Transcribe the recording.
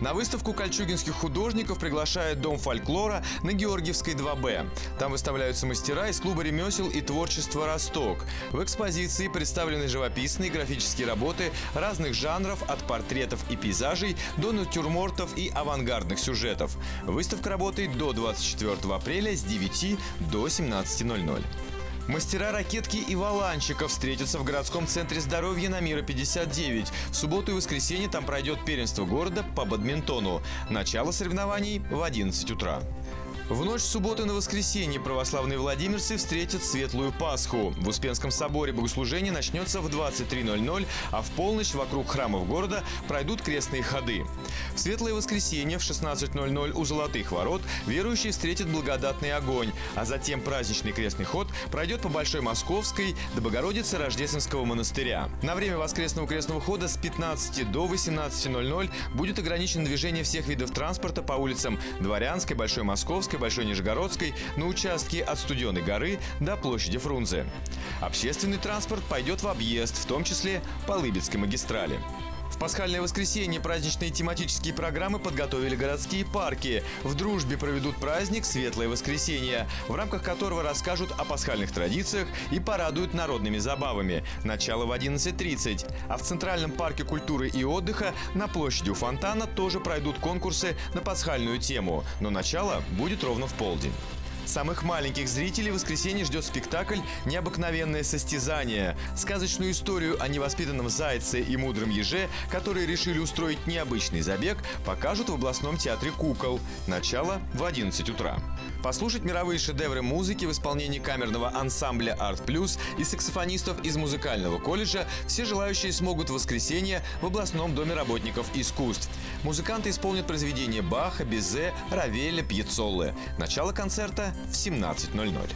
На выставку кольчугинских художников приглашает Дом фольклора на Георгиевской 2Б. Там выставляются мастера из клуба ремесел и творчества «Росток». В экспозиции представлены живописные графические работы разных жанров от портретов и пейзажей до натюрмортов и авангардных сюжетов. Выставка работает до 24 апреля с 9 до 17.00. Мастера ракетки и валанчиков встретятся в городском центре здоровья на Мира 59. В субботу и воскресенье там пройдет первенство города по бадминтону. Начало соревнований в 11 утра. В ночь субботы на воскресенье православные владимирцы встретят Светлую Пасху. В Успенском соборе богослужение начнется в 23.00, а в полночь вокруг храмов города пройдут крестные ходы. В Светлое воскресенье в 16.00 у Золотых ворот верующие встретят благодатный огонь, а затем праздничный крестный ход пройдет по Большой Московской до Богородицы Рождественского монастыря. На время воскресного крестного хода с 15 до 18.00 будет ограничено движение всех видов транспорта по улицам Дворянской, Большой Московской, Большой Нижегородской на участке от Студеной горы до площади Фрунзе. Общественный транспорт пойдет в объезд, в том числе по Лыбецкой магистрали. Пасхальное воскресенье праздничные тематические программы подготовили городские парки. В Дружбе проведут праздник «Светлое воскресенье», в рамках которого расскажут о пасхальных традициях и порадуют народными забавами. Начало в 11.30. А в Центральном парке культуры и отдыха на площади у фонтана тоже пройдут конкурсы на пасхальную тему. Но начало будет ровно в полдень. Самых маленьких зрителей в воскресенье ждет спектакль «Необыкновенное состязание». Сказочную историю о невоспитанном зайце и мудром еже, которые решили устроить необычный забег, покажут в областном театре кукол. Начало в 11 утра. Послушать мировые шедевры музыки в исполнении камерного ансамбля «Арт Плюс» и саксофонистов из музыкального колледжа все желающие смогут в воскресенье в областном доме работников искусств. Музыканты исполнят произведения Баха, Безе, Равеля, Пьецоллы. Начало концерта в 17.00.